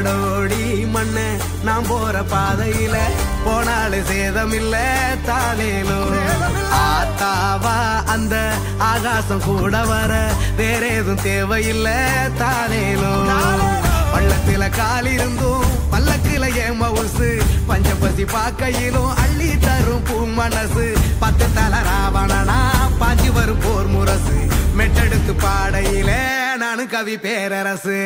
அடோடி மண்ணு நான் போற பாதையில போனாலும் சேதம் இல்ல தானேனோ ஆத்தாவா அந்த ஆகாசம் கூட வர வேற எதுவும் தேவையில்லை தானேனோ பள்ளத்தில கால் இருந்தும் பல்லக்கில ஏன் மவுசு பஞ்சபசி பாக்கையிலும் அள்ளி தரும் பூ மனசு. பத்து தல ராவணனா பாஞ்சி வரும் போர் முரசு. மெட்டெடுத்து பாடையிலே நானு கவி பேரரசு.